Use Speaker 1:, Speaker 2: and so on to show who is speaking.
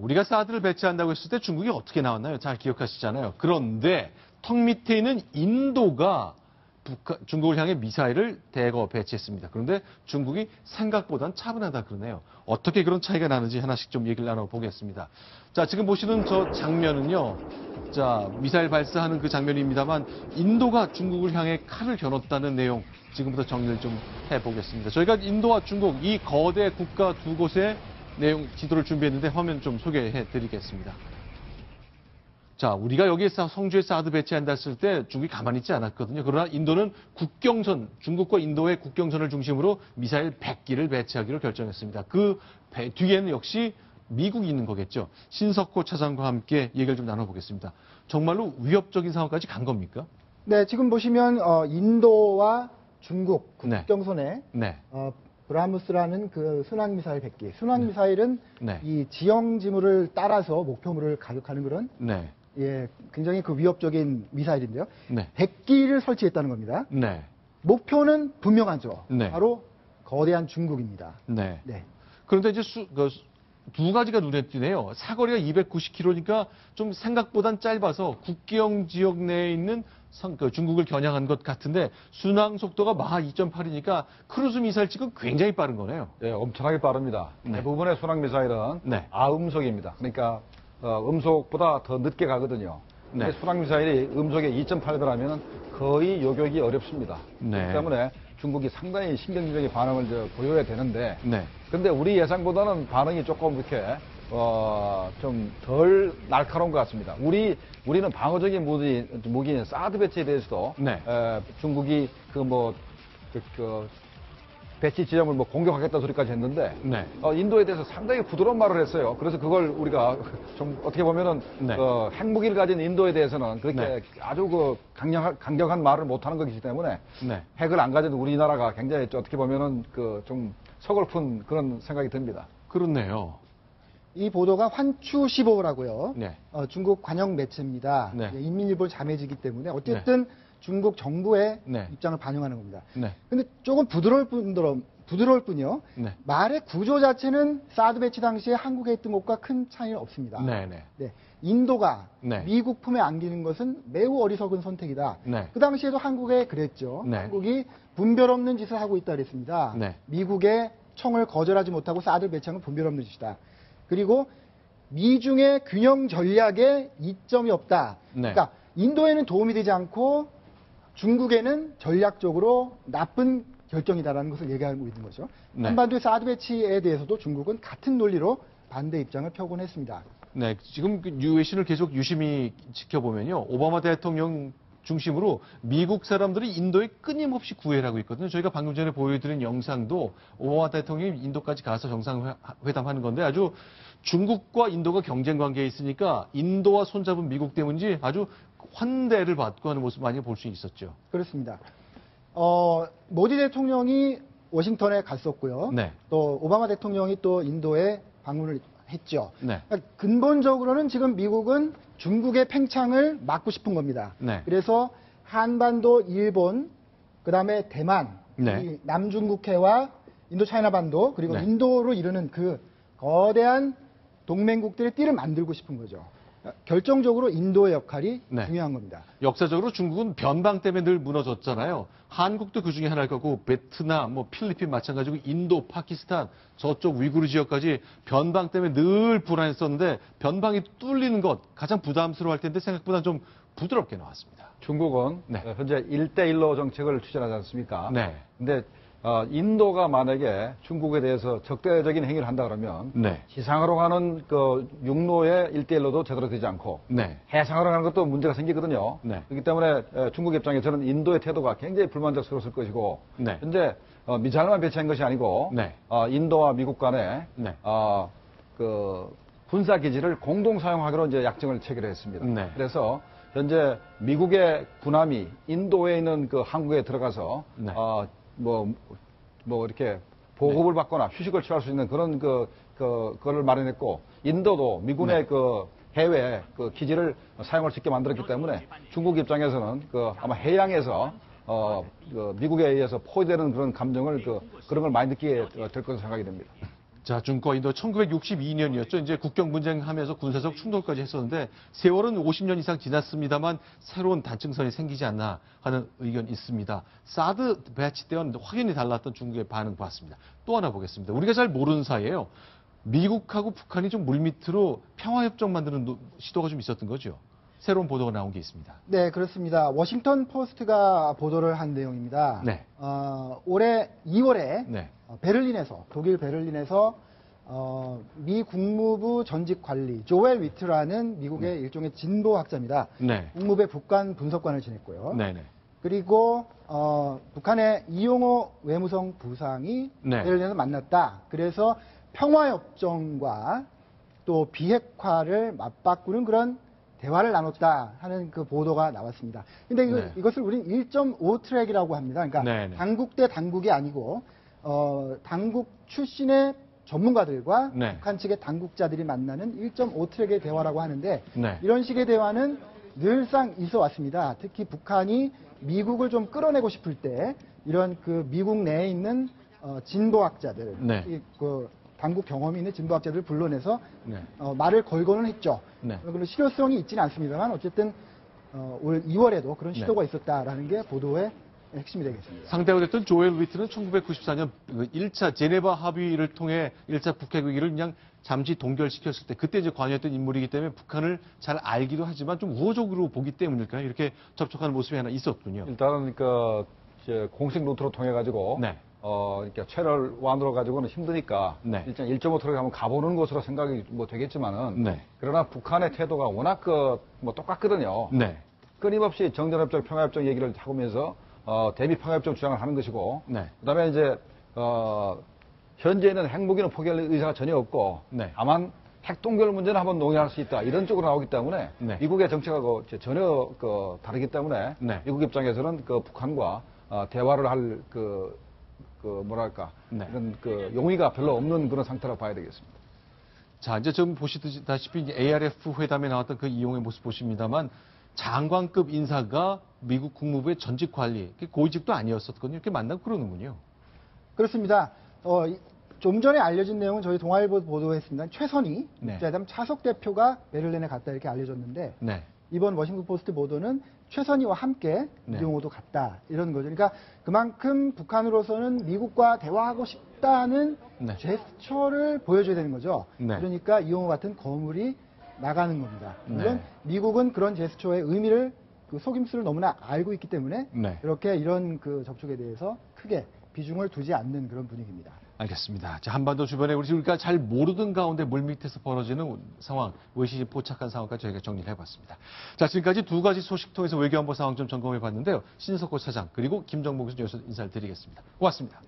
Speaker 1: 우리가 사드를 배치한다고 했을 때 중국이 어떻게 나왔나요? 잘 기억하시잖아요. 그런데 턱 밑에 있는 인도가 북한, 중국을 향해 미사일을 대거 배치했습니다. 그런데 중국이 생각보단 차분하다 그러네요. 어떻게 그런 차이가 나는지 하나씩 좀 얘기를 나눠보겠습니다. 자, 지금 보시는 저 장면은요. 자, 미사일 발사하는 그 장면입니다만 인도가 중국을 향해 칼을 겨눴다는 내용 지금부터 정리를 좀 해보겠습니다. 저희가 인도와 중국 이 거대 국가 두 곳의 내용 지도를 준비했는데 화면 좀 소개해 드리겠습니다. 자, 우리가 여기에 사- 성주에 사드 배치한다 했을 때 중국이 가만히 있지 않았거든요. 그러나 인도는 국경선, 중국과 인도의 국경선을 중심으로 미사일 100기를 배치하기로 결정했습니다. 그 배- 뒤에는 역시 미국이 있는 거겠죠. 신석호 차장과 함께 얘기를 좀 나눠보겠습니다. 정말로 위협적인 상황까지 간 겁니까?
Speaker 2: 네, 지금 보시면 어, 인도와 중국
Speaker 1: 네.
Speaker 2: 국경선에
Speaker 1: 네.
Speaker 2: 어, 브라무스라는 그 순항 미사일 100기. 순항 미사일은
Speaker 1: 네.
Speaker 2: 이 지형 지물을 따라서 목표물을 가격하는 그런
Speaker 1: 네.
Speaker 2: 예, 굉장히 그 위협적인 미사일인데요.
Speaker 1: 네.
Speaker 2: 100기를 설치했다는 겁니다.
Speaker 1: 네.
Speaker 2: 목표는 분명하죠.
Speaker 1: 네.
Speaker 2: 바로 거대한 중국입니다.
Speaker 1: 네.
Speaker 2: 네.
Speaker 1: 그런데 이제 수, 그, 수- 두 가지가 눈에 띄네요. 사거리가 290km니까 좀 생각보단 짧아서 국경 지역 내에 있는 중국을 겨냥한 것 같은데 순항 속도가 마하 2.8이니까 크루즈 미사일 지금 굉장히 빠른 거네요.
Speaker 3: 예, 엄청나게 빠릅니다.
Speaker 1: 네.
Speaker 3: 대부분의 순항 미사일은
Speaker 1: 네.
Speaker 3: 아음속입니다. 그러니까 어, 음속보다 더 늦게 가거든요.
Speaker 1: 네.
Speaker 3: 순항 미사일이 음속에 2.8배라면 거의 요격이 어렵습니다.
Speaker 1: 네.
Speaker 3: 그렇기 때문에 중국이 상당히 신경질적인 반응을 저 보여야 되는데
Speaker 1: 네.
Speaker 3: 근데 우리 예상보다는 반응이 조금 이렇게 어, 좀 덜 날카로운 것 같습니다. 우리 우리는 방어적인 무기, 무기인 사드 배치에 대해서도
Speaker 1: 네.
Speaker 3: 에, 중국이 그뭐 그, 그 배치 지점을 뭐 공격하겠다 소리까지 했는데
Speaker 1: 네.
Speaker 3: 어, 인도에 대해서 상당히 부드러운 말을 했어요. 그래서 그걸 우리가 좀 어떻게 보면은
Speaker 1: 네.
Speaker 3: 어, 핵무기를 가진 인도에 대해서는 그렇게
Speaker 1: 네.
Speaker 3: 아주 그 강력한, 강력한 말을 못하는 것이기 때문에
Speaker 1: 네.
Speaker 3: 핵을 안 가진 우리나라가 굉장히 어떻게 보면은 그 좀 서글픈 그런 생각이 듭니다.
Speaker 1: 그렇네요.
Speaker 2: 이 보도가 환추 15라고요.
Speaker 1: 네.
Speaker 2: 어, 중국 관영 매체입니다.
Speaker 1: 네.
Speaker 2: 예, 인민일보 자매지기 때문에 어쨌든 중국 정부의
Speaker 1: 네.
Speaker 2: 입장을 반영하는 겁니다.
Speaker 1: 네.
Speaker 2: 근데 조금 부드러울 뿐더러 부드러울 뿐요.
Speaker 1: 네.
Speaker 2: 말의 구조 자체는 사드 배치 당시에 한국에 있던 것과 큰 차이는 없습니다.
Speaker 1: 네. 네.
Speaker 2: 네. 인도가
Speaker 1: 네.
Speaker 2: 미국 품에 안기는 것은 매우 어리석은 선택이다.
Speaker 1: 네.
Speaker 2: 그 당시에도 한국에 그랬죠.
Speaker 1: 네.
Speaker 2: 한국이 분별 없는 짓을 하고 있다 그랬습니다.
Speaker 1: 네.
Speaker 2: 미국의 청을 거절하지 못하고 사드 배치한 건 분별 없는 짓이다. 그리고 미중의 균형 전략에 이점이 없다.
Speaker 1: 네.
Speaker 2: 그러니까 인도에는 도움이 되지 않고 중국에는 전략적으로 나쁜 결정이다라는 것을 얘기하고 있는 거죠.
Speaker 1: 네.
Speaker 2: 한반도의 사드 배치에 대해서도 중국은 같은 논리로 반대 입장을 펴곤 했습니다.
Speaker 1: 네, 지금 그 유해신을 계속 유심히 지켜보면요. 오바마 대통령 중심으로 미국 사람들이 인도에 끊임없이 구애를 하고 있거든요. 저희가 방금 전에 보여드린 영상도 오바마 대통령이 인도까지 가서 정상회담하는 건데 아주 중국과 인도가 경쟁 관계에 있으니까 인도와 손잡은 미국 때문인지 아주 환대를 받고 하는 모습 많이 볼 수 있었죠.
Speaker 2: 그렇습니다. 어, 모디 대통령이 워싱턴에 갔었고요.
Speaker 1: 네.
Speaker 2: 또 오바마 대통령이 또 인도에 방문을 했죠.
Speaker 1: 네.
Speaker 2: 그러니까 근본적으로는 지금 미국은 중국의 팽창을 막고 싶은 겁니다.
Speaker 1: 네.
Speaker 2: 그래서 한반도, 일본, 그 다음에 대만,
Speaker 1: 네.
Speaker 2: 이 남중국해와 인도 차이나 반도 그리고
Speaker 1: 네.
Speaker 2: 인도로 이르는 그 거대한 동맹국들의 띠를 만들고 싶은 거죠. 결정적으로 인도의 역할이
Speaker 1: 네.
Speaker 2: 중요한 겁니다.
Speaker 1: 역사적으로 중국은 변방 때문에 늘 무너졌잖아요. 한국도 그 중에 하나일 거고 베트남, 뭐 필리핀 마찬가지고 인도, 파키스탄 저쪽 위구르 지역까지 변방 때문에 늘 불안했었는데 변방이 뚫리는 것 가장 부담스러워할 텐데 생각보다 좀 부드럽게 나왔습니다.
Speaker 3: 중국은
Speaker 1: 네.
Speaker 3: 어, 현재 1대1로 정책을 추진하지 않습니까?
Speaker 1: 네.
Speaker 3: 근데 어, 인도가 만약에 중국에 대해서 적대적인 행위를 한다 그러면
Speaker 1: 네.
Speaker 3: 지상으로 가는 그 육로의 1대1로도 제대로 되지 않고
Speaker 1: 네.
Speaker 3: 해상으로 가는 것도 문제가 생기거든요.
Speaker 1: 네.
Speaker 3: 그렇기 때문에 에, 중국 입장에서는 인도의 태도가 굉장히 불만족스러웠을 것이고
Speaker 1: 네.
Speaker 3: 현재 어, 미사일만 배치한 것이 아니고
Speaker 1: 네.
Speaker 3: 어, 인도와 미국 간에
Speaker 1: 네.
Speaker 3: 어, 그 군사 기지를 공동 사용하기로 이제 약정을 체결했습니다.
Speaker 1: 네.
Speaker 3: 그래서 현재 미국의 군함이 인도에 있는 그 항구에 들어가서
Speaker 1: 네.
Speaker 3: 어, 뭐, 뭐 이렇게 보급을 받거나 휴식을 취할 수 있는 그런 그, 그, 거를 마련했고 인도도 미군의
Speaker 1: 네.
Speaker 3: 그 해외 그 기지를 사용할 수 있게 만들었기 때문에 중국 입장에서는 그 아마 해양에서 어, 그 미국에 의해서 포위되는 그런 감정을 그, 그런 걸 많이 느끼게 될 것으로 생각이 됩니다.
Speaker 1: 자, 중국과 인도 1962년이었죠. 이제 국경 분쟁하면서 군사적 충돌까지 했었는데 세월은 50년 이상 지났습니다만 새로운 단층선이 생기지 않나 하는 의견이 있습니다. 사드 배치 때와는 확연히 달랐던 중국의 반응 봤습니다. 또 하나 보겠습니다. 우리가 잘 모르는 사이에요. 미국하고 북한이 좀 물밑으로 평화협정 만드는 노- 시도가 좀 있었던 거죠. 새로운 보도가 나온 게 있습니다.
Speaker 2: 네, 그렇습니다. 워싱턴 포스트가 보도를 한 내용입니다.
Speaker 1: 네.
Speaker 2: 어, 올해 2월에
Speaker 1: 네.
Speaker 2: 어, 베를린에서 독일 베를린에서 어, 미 국무부 전직 관리 조엘 위트라는 미국의 일종의 진보 학자입니다.
Speaker 1: 네.
Speaker 2: 국무부의 북한 분석관을 지냈고요.
Speaker 1: 네네.
Speaker 2: 그리고 어, 북한의 이용호 외무성 부상이
Speaker 1: 네.
Speaker 2: 베를린에서 만났다. 그래서 평화협정과 또 비핵화를 맞바꾸는 그런 대화를 나눴다 하는 그 보도가 나왔습니다. 근데 이거,
Speaker 1: 네.
Speaker 2: 이것을 우리는 1.5 트랙이라고 합니다. 그러니까
Speaker 1: 네, 네.
Speaker 2: 당국 대 당국이 아니고 어, 당국 출신의 전문가들과
Speaker 1: 네.
Speaker 2: 북한 측의 당국자들이 만나는 1.5 트랙의 대화라고 하는데
Speaker 1: 네.
Speaker 2: 이런 식의 대화는 늘상 있어 왔습니다. 특히 북한이 미국을 좀 끌어내고 싶을 때 이런 그 미국 내에 있는 어, 진보학자들,
Speaker 1: 네.
Speaker 2: 이, 그 당국 경험이 있는 진보학자들을 불러내서
Speaker 1: 네.
Speaker 2: 어, 말을 걸고는 했죠.
Speaker 1: 네.
Speaker 2: 그리고 실효성이 있지는 않습니다만 어쨌든 어, 올 2월에도 그런
Speaker 1: 네.
Speaker 2: 시도가 있었다라는 게 보도의 핵심이 되겠습니다.
Speaker 1: 상대가 됐던 조엘 위트는 1994년 1차 제네바 합의를 통해 1차 북핵 위기를 그냥 잠시 동결시켰을 때 그때 이제 관여했던 인물이기 때문에 북한을 잘 알기도 하지만 좀 우호적으로 보기 때문일까요? 이렇게 접촉하는 모습이 하나 있었군요.
Speaker 3: 일단은 그 이제 공식 루트로 통해 가지고
Speaker 1: 네.
Speaker 3: 어 이렇게 최를 완으로 가지고는 힘드니까
Speaker 1: 네.
Speaker 3: 일단 1.5트럭 한번 가보는 것으로 생각이 뭐 되겠지만은
Speaker 1: 네.
Speaker 3: 그러나 북한의 태도가 워낙 그 뭐 똑같거든요.
Speaker 1: 네.
Speaker 3: 끊임없이 정전협정, 평화협정 얘기를 하면서 어, 대미 평화협정 주장을 하는 것이고
Speaker 1: 네.
Speaker 3: 그다음에 이제 어, 현재는 핵무기는 포기할 의사가 전혀 없고
Speaker 1: 네.
Speaker 3: 다만 핵동결 문제는 한번 논의할 수 있다 이런 쪽으로 나오기 때문에
Speaker 1: 네.
Speaker 3: 미국의 정책하고 이제 전혀 그 다르기 때문에
Speaker 1: 네.
Speaker 3: 미국 입장에서는 그 북한과 어, 대화를 할그 그 뭐랄까
Speaker 1: 네.
Speaker 3: 이런 그 용의가 별로 없는 그런 상태라고 봐야 되겠습니다.
Speaker 1: 자, 이제 지금 보시다시피 이제 ARF 회담에 나왔던 그 이용의 모습 보십니다만 장관급 인사가 미국 국무부의 전직 관리, 그 고위직도 아니었었거든요. 이렇게 만나고 그러는군요.
Speaker 2: 그렇습니다. 어, 이- 좀 전에 알려진 내용은 저희 동아일보 보도했습니다. 최선희
Speaker 1: 네.
Speaker 2: 국제회담 차석 대표가 베를린에 갔다 이렇게 알려졌는데
Speaker 1: 네.
Speaker 2: 이번 워싱턴 포스트 보도는 최선희와 함께
Speaker 1: 네.
Speaker 2: 이용호도 갔다 이런 거죠. 그러니까 그만큼 북한으로서는 미국과 대화하고 싶다는
Speaker 1: 네.
Speaker 2: 제스처를 보여줘야 되는 거죠.
Speaker 1: 네.
Speaker 2: 그러니까 이용호 같은 거물이 나가는 겁니다. 물론
Speaker 1: 네.
Speaker 2: 미국은 그런 제스처의 의미를 그 속임수를 너무나 알고 있기 때문에
Speaker 1: 네.
Speaker 2: 이렇게 이런 그 접촉에 대해서 크게 비중을 두지 않는 그런 분위기입니다.
Speaker 1: 알겠습니다. 자, 한반도 주변에 우리 우리가 잘 모르던 가운데 물밑에서 벌어지는 상황, 의식이 포착한 상황까지 저희가 정리를 해봤습니다. 자, 지금까지 두 가지 소식 통해서 외교안보 상황 좀 점검해봤는데요. 신석호 차장 그리고 김정복 교수 인사를 드리겠습니다. 고맙습니다.